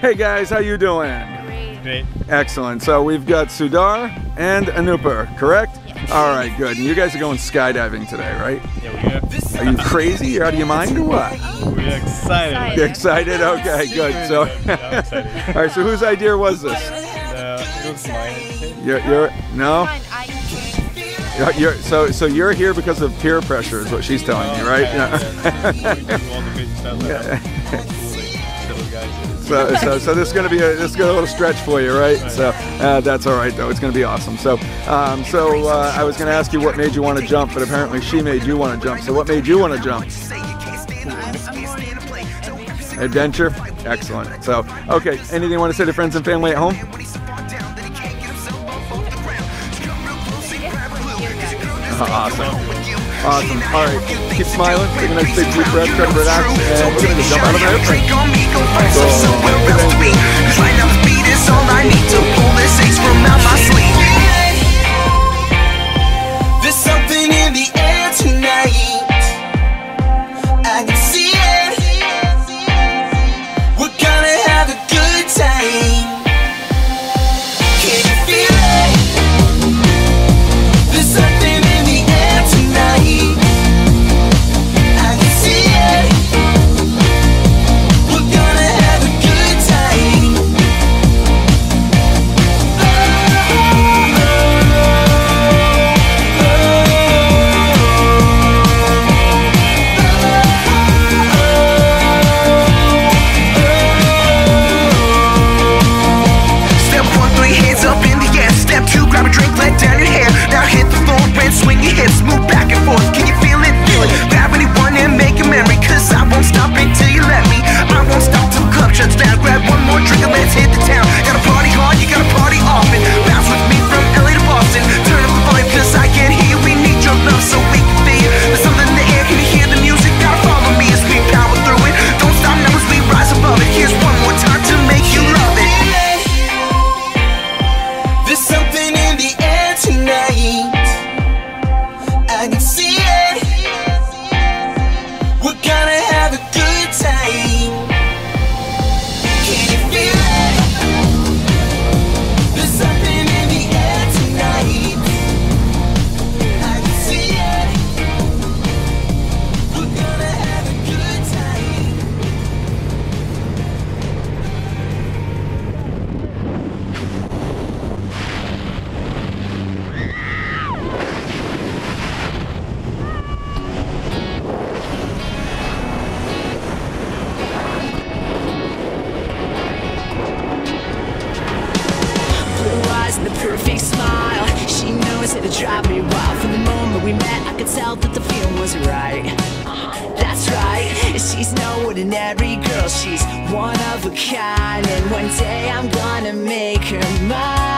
Hey guys, how you doing? Great. Excellent. So we've got Sudar and Anupa, correct? Yes. All right, good. And you guys are going skydiving today, right? Yeah, we are. Are you crazy? You're out of your mind or what? We're excited. You excited? Okay, good. So, Yeah, I'm excited. all right. So whose idea was this? Uh, it was mine. You're, you're no. Fine, You're, you're so so you're here because of peer pressure, is what she's telling you, right? Yeah, Yeah. So, so, so this is going to be a this is gonna be a little stretch for you, right? So uh, that's all right though. It's going to be awesome. So, um, so uh, I was going to ask you what made you want to jump, but apparently she made you want to jump. So what made you want to jump? Adventure, excellent. So, okay, anything you want to say to friends and family at home? Awesome. Awesome. All right, keep smiling. Take a nice big deep breath, try to relax, and we're gonna jump out of an airplane. There's can see it. We're gonna I could tell that the feeling was right. That's right. She's no ordinary girl. She's one of a kind. And one day I'm gonna make her mine.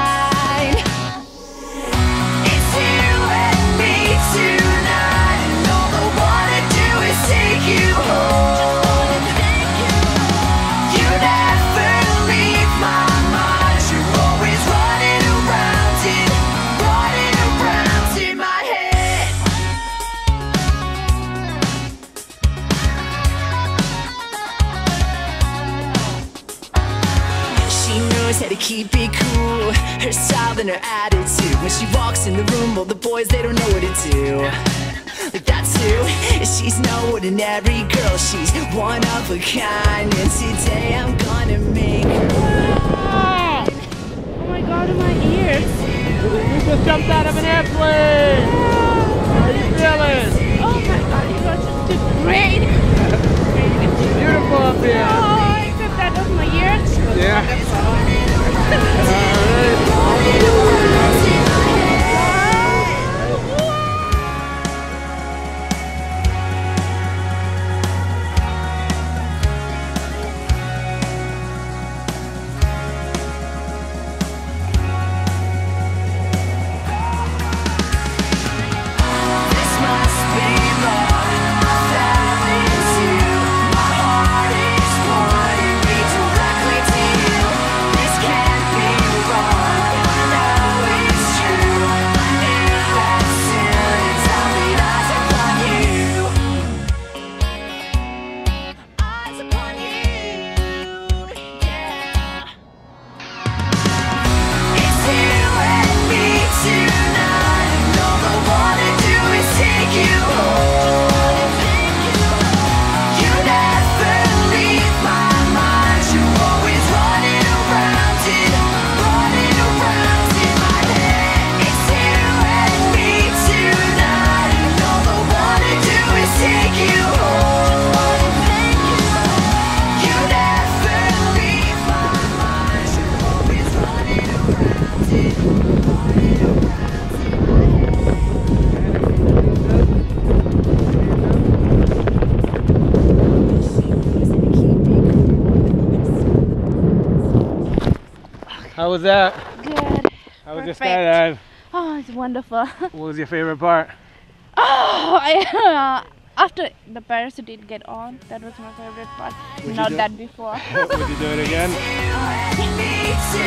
Knows how to keep it cool. Her style and her attitude. When she walks in the room, all the boys they don't know what to do. Like that's who. She's no ordinary girl. She's one of a kind. And today I'm gonna make her. Oh my god, in my ears. You just jumped out of an airplane! How you feeling? Oh my god, you guys just did great. How was that? Good. How was Perfect. your skydive? Oh, it's wonderful. what was your favorite part? Oh, I, uh, after the parachute did get on, that was my favorite part. Would Not that before. would you do it again?